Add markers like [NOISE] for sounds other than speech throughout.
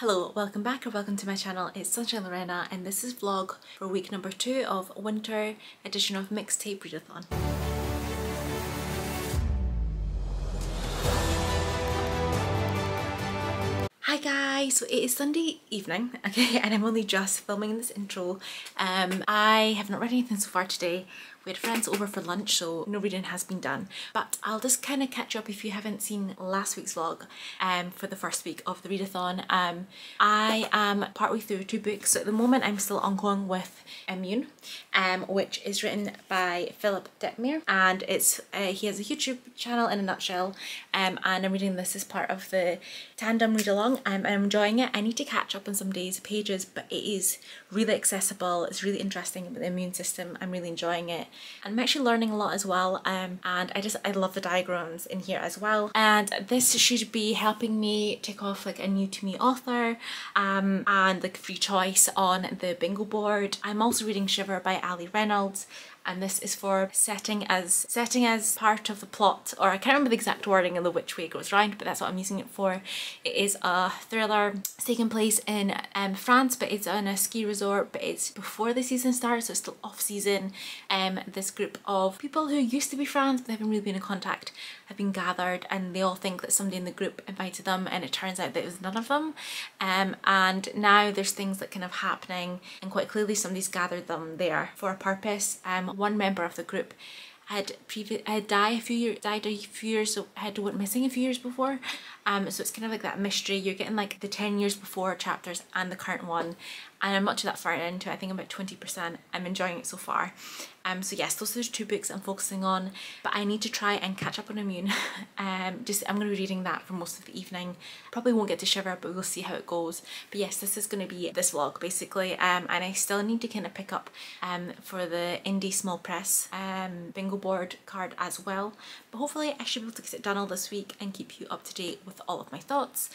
Hello, welcome back or welcome to my channel. It's Sunshine Lorena and this is vlog for week number two of winter edition of Mixtape Readathon. Hi guys, so it is Sunday evening, [LAUGHS] okay, and I'm only just filming this intro. Um, I have not read anything so far today. We had friends over for lunch, so no reading has been done. But I'll just kind of catch up if you haven't seen last week's vlog um, for the first week of the readathon. Um, I am partway through two books. So at the moment, I'm still ongoing with Immune, um, which is written by Philipp Dettmer. And it's uh, he has a YouTube channel in a nutshell. Um, and I'm reading this as part of the tandem read along. Um, I'm enjoying it. I need to catch up on some days' pages, but it is really accessible. It's really interesting about the immune system. I'm really enjoying it and I'm actually learning a lot as well um, and I just I love the diagrams in here as well and this should be helping me tick off like a new to me author um, and like free choice on the bingo board. I'm also reading Shiver by Allie Reynolds and this is for setting as setting as part of the plot or I can't remember the exact wording and the which way it goes round but that's what I'm using it for. It is a thriller taking place in um, France but it's on a ski resort but it's before the season starts so it's still off season. Um, this group of people who used to be friends but they haven't really been in contact have been gathered and they all think that somebody in the group invited them and it turns out that it was none of them. Um, and now there's things that kind of happening and quite clearly somebody's gathered them there for a purpose. Um, one member of the group had previous had died a few years died a few years had went missing a few years before. Um so it's kind of like that mystery. You're getting like the 10 years before chapters and the current one and I'm not too that far into I think I'm about 20% I'm enjoying it so far. Um so yes those are the two books I'm focusing on. But I need to try and catch up on Immune. [LAUGHS] Um just I'm going to be reading that for most of the evening. Probably won't get to Shiver but we'll see how it goes. But yes this is going to be this vlog basically. Um and I still need to kind of pick up um for the indie small press um bingo board card as well. But hopefully I should be able to get it done all this week and keep you up to date with all of my thoughts.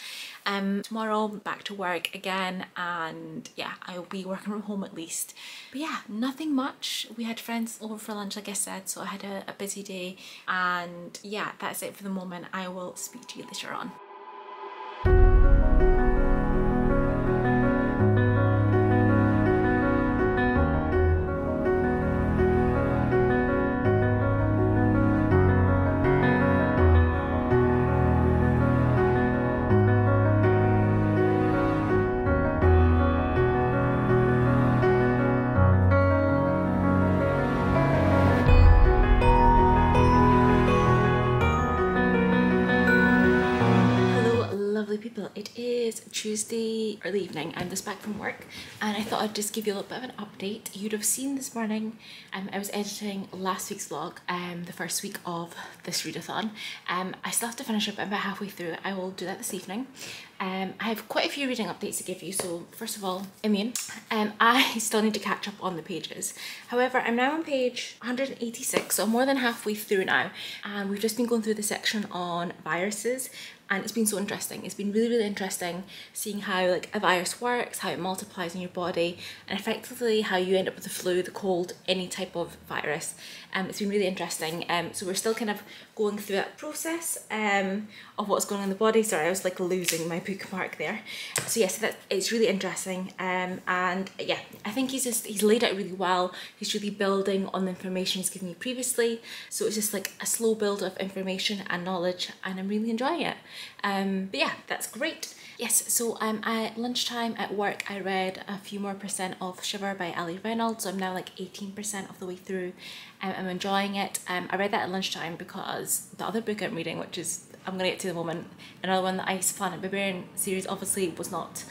Um tomorrow back to work again. And yeah I'll be working from home at least. But yeah, nothing much. We had friends over for lunch, like I said, so I had a, a busy day. And yeah, that's it for the moment. I will speak to you later on. People it is tuesday early evening i'm just back from work and i thought i'd just give you a little bit of an update you'd have seen this morning um, i was editing last week's vlog um the first week of this readathon um i still have to finish up I'm about halfway through i will do that this evening um, I have quite a few reading updates to give you. So first of all, Immune. Um, I [LAUGHS] still need to catch up on the pages. However, I'm now on page 186, so I'm more than halfway through now. And we've just been going through the section on viruses and it's been so interesting. It's been really, really interesting seeing how like a virus works, how it multiplies in your body, and effectively how you end up with the flu, the cold, any type of virus. Um, it's been really interesting. Um, so we're still kind of going through that process um, of what's going on in the body. Sorry, I was like losing my bookmark there. So yes, yeah, so that it's really interesting. Um, and yeah, I think he's just he's laid out really well. He's really building on the information he's given me previously. So it's just like a slow build of information and knowledge, and I'm really enjoying it. Um, but yeah, that's great. Yes, so um, at lunchtime at work, I read a few more percent of Shiver by Allie Reynolds. So I'm now like 18% of the way through. Um, I'm enjoying it. Um, I read that at lunchtime because the other book I'm reading, which is I'm going to get to the moment, another one, the Ice Planet Barbarian series, obviously was not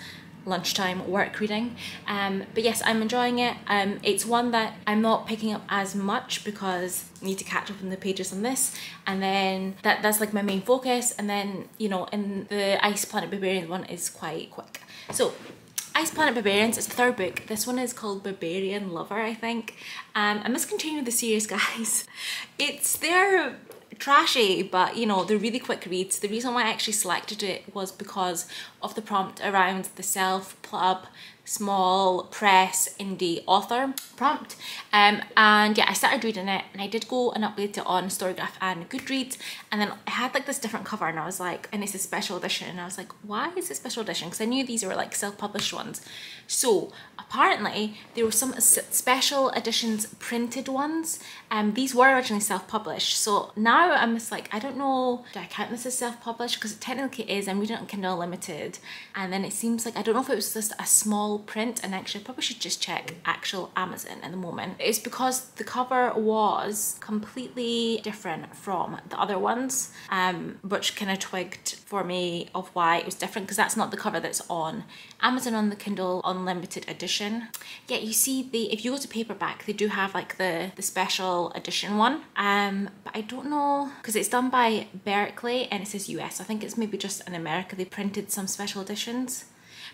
lunchtime work reading um but yes i'm enjoying it um it's one that i'm not picking up as much because I need to catch up on the pages on this and then that that's like my main focus and then you know in the ice planet barbarian one is quite quick so Ice Planet Barbarians, it's the third book. This one is called Barbarian Lover, I think. Um, I must continue the series, [LAUGHS] guys. It's their trashy, but you know, they're really quick reads. The reason why I actually selected it was because of the prompt around the self pub small press indie author prompt. Um, and yeah I started reading it and I did go and update it on Storygraph and Goodreads. And then I had like this different cover and I was like and it's a special edition. And I was like why is it special edition? Because I knew these were like self-published ones. So apparently there were some special editions printed ones. And um, these were originally self-published. So now I'm just like I don't know do I count this as self-published? Because it technically is I'm reading it on Kindle And then it seems like I don't know if it was just a small print and actually I probably should just check actual Amazon at the moment. It's because the cover was completely different from the other ones um, which kind of twigged for me of why it was different because that's not the cover that's on Amazon on the Kindle Unlimited edition. Yeah, you see the if you go to paperback they do have like the, the special edition one um, but I don't know because it's done by Berkley and it says US. I think it's maybe just in America they printed some special editions.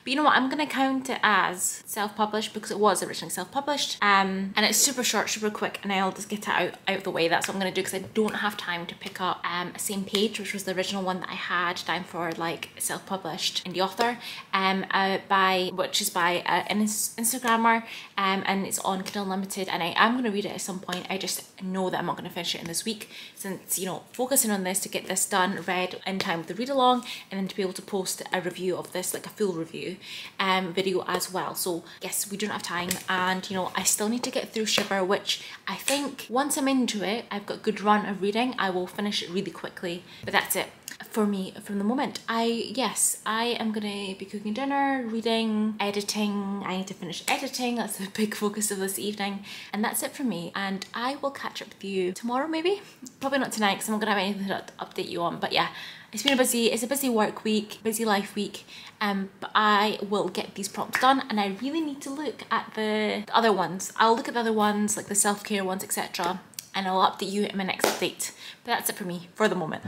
But you know what, I'm gonna count it as self-published because it was originally self-published. Um, and it's super short, super quick, and I'll just get it out, out of the way. That's what I'm gonna do because I don't have time to pick up um, same page, which was the original one that I had time for like self-published indie author, um, uh, by which is by uh, an Instagrammer, um, and it's on Kindle Unlimited, and I am gonna read it at some point. I just know that I'm not gonna finish it in this week, since you know focusing on this to get this done, read in time with the read along, and then to be able to post a review of this, like a full review um, video as well. So yes, we don't have time and you know, I still need to get through Shiver, which I think once I'm into it, I've got a good run of reading, I will finish it really quickly, but that's it for me from the moment. I, yes, I am gonna be cooking dinner, reading, editing. I need to finish editing. That's a big [LAUGHS] focus of this evening. And that's it for me. And I will catch up with you tomorrow maybe? Probably not tonight because I'm not gonna have anything to update you on. But yeah, it's been a busy, it's a busy work week, busy life week, um, but I will get these prompts done and I really need to look at the, the other ones. I'll look at the other ones, like the self-care ones, etc. And I'll update you in my next update. But that's it for me for the moment.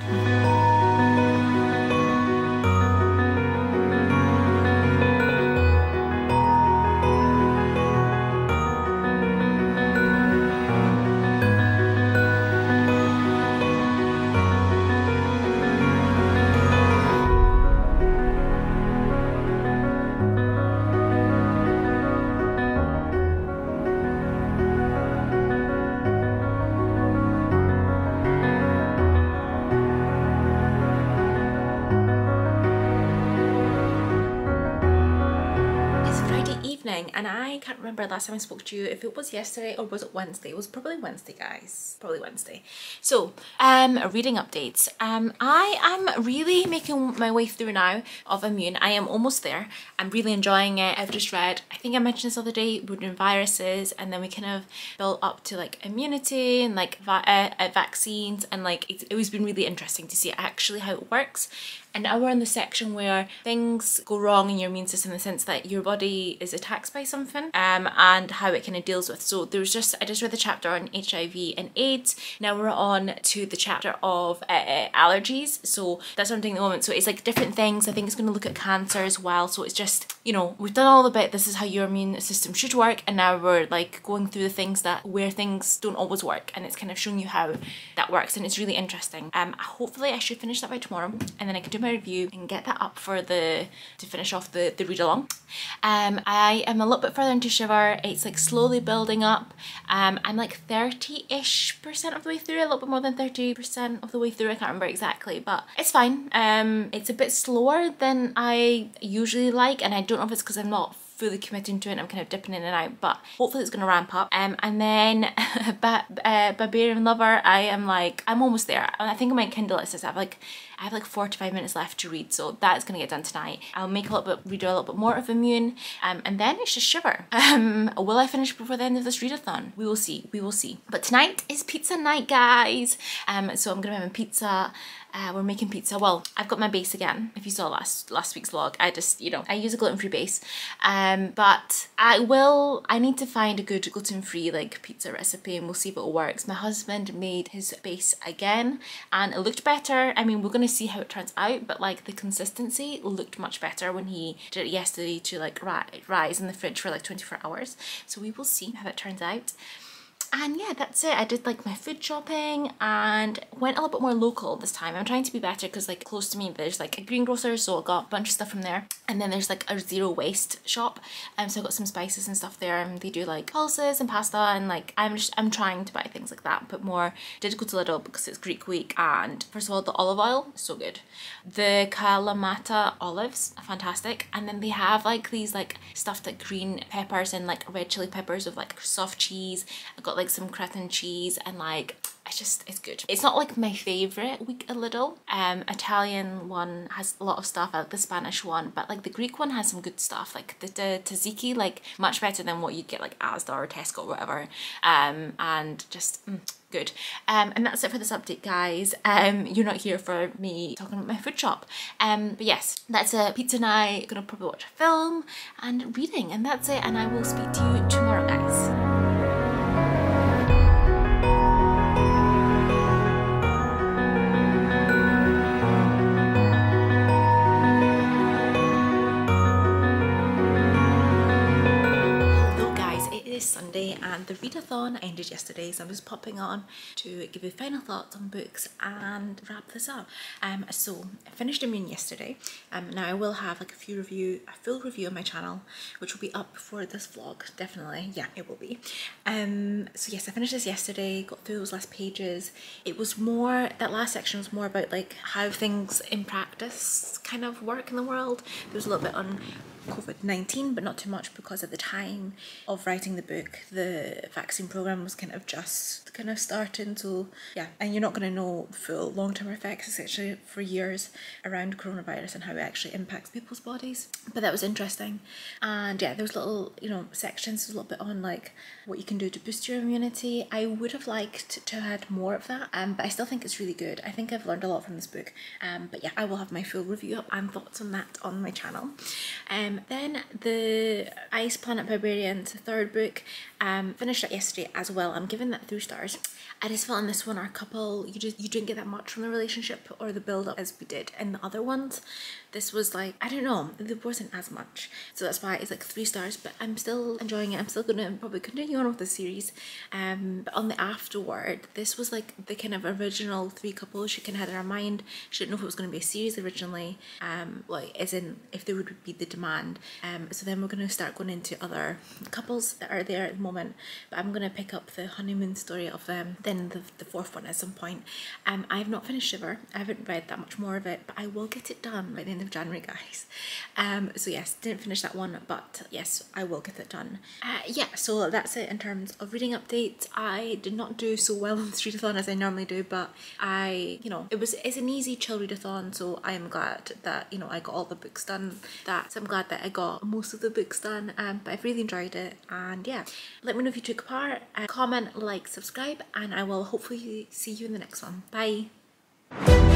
And I can't remember last time I spoke to you if it was yesterday or was it Wednesday. It was probably Wednesday guys, probably Wednesday. So um, reading updates. Um, I am really making my way through now of Immune. I am almost there. I'm really enjoying it. I've just read, I think I mentioned this other day, we're viruses and then we kind of built up to like immunity and like va uh, uh, vaccines and like it's always been really interesting to see actually how it works and now we're in the section where things go wrong in your immune system in the sense that your body is attacked by something um, and how it kind of deals with. So there was just, I just read the chapter on HIV and AIDS. Now we're on to the chapter of uh, uh, allergies. So that's what I'm doing at the moment. So it's like different things. I think it's going to look at cancer as well. So it's just, you know, we've done all the bit. This is how your immune system should work. And now we're like going through the things that where things don't always work. And it's kind of showing you how that works. And it's really interesting. Um, hopefully I should finish that by tomorrow and then I can do my review and get that up for the to finish off the, the read along. Um, I am a little bit further into Shiver. It's like slowly building up. Um, I'm like 30-ish percent of the way through, a little bit more than 30% of the way through. I can't remember exactly, but it's fine. Um, it's a bit slower than I usually like and I don't know if it's because I'm not fully committing to it. I'm kind of dipping in and out, but hopefully it's going to ramp up. Um, and then [LAUGHS] ba uh, Barbarian Lover, I am like, I'm almost there. I think on my Kindle it says I have like, I have like 45 minutes left to read, so that's to get done tonight. I'll make a little bit, read a little bit more of Immune, um, and then it's just Shiver. [LAUGHS] Um, will I finish before the end of this readathon? We will see, we will see. But tonight is pizza night, guys. Um, so I'm going to have a pizza uh, we're making pizza. Well, I've got my base again. If you saw last last week's vlog, I just, you know, I use a gluten-free base. Um, but I will, I need to find a good gluten-free like pizza recipe and we'll see if it works. My husband made his base again and it looked better. I mean, we're going see how it turns out, but like the consistency looked much better when he did it yesterday to like rise in the fridge for like 24 hours. So we will see how it turns out. And yeah, that's it. I did like my food shopping and went a little bit more local this time. I'm trying to be better because like close to me there's like a greengrocer so I got a bunch of stuff from there. And then there's like a zero waste shop. And um, so I got some spices and stuff there and they do like pulses and pasta and like I'm just I'm trying to buy things like that but more did go to Lidl because it's Greek week and first of all the olive oil so good. The Kalamata olives fantastic. And then they have like these like stuffed like green peppers and like red chili peppers with like soft cheese. I got like some Cretan cheese and like it's just it's good. It's not like my favorite week a little. Um italian one has a lot of stuff I like the spanish one but like the greek one has some good stuff. Like the, the tzatziki like much better than what you get like asda or tesco or whatever. Um and just mm, good. Um and that's it for this update guys. Um you're not here for me talking about my food shop. Um but yes that's a pizza night gonna probably watch a film and reading and that's it. And i will speak to you tomorrow guys and the readathon ended yesterday so I'm just popping on to give you final thoughts on books and wrap this up. Um, so I finished Immune yesterday. Um, now I will have like a few review, a full review on my channel which will be up before this vlog, definitely. Yeah, it will be. Um, so yes, I finished this yesterday, got through those last pages. It was more, that last section was more about like how things in practice kind of work in the world. There was a little bit on COVID-19 but not too much because at the time of writing the book. The vaccine program was kind of just kind of starting so yeah. And you're not going to know the full long-term effects essentially for years around coronavirus and how it actually impacts people's bodies. But that was interesting. And yeah there was little you know sections a little bit on like what you can do to boost your immunity. I would have liked to have had more of that um, but I still think it's really good. I think I've learned a lot from this book. Um, but yeah I will have my full review and thoughts on that on my channel. Um, then the Ice Planet Barbarians third book, um, finished that yesterday as well. I'm giving that three stars. I just felt in this one our couple, you just you didn't get that much from the relationship or the build up as we did in the other ones. This was like, I don't know, there wasn't as much. So that's why it's like three stars, but I'm still enjoying it. I'm still gonna probably continue on with the series. Um, but on the afterward, this was like the kind of original three couples she of had in her mind. She didn't know if it was gonna be a series originally, um, like as in if there would be the demand. Um, so then we're gonna start going into other couples that are there at the moment. But I'm gonna pick up the honeymoon story of them then the, the fourth one at some point. Um, I have not finished Shiver. I haven't read that much more of it, but I will get it done by the end of January, [LAUGHS] guys. Um, so yes, didn't finish that one, but yes, I will get it done. Uh, yeah, so that's it in terms of reading updates. I did not do so well on [LAUGHS] the readathon as I normally do, but I, you know, it was it's an easy chill readathon, so I am glad that you know I got all the books done. That so I'm glad that I got most of the books done. Um, but I've really enjoyed it, and yeah, let me know if you took part. Uh, comment, like, subscribe, and I will hopefully see you in the next one. Bye.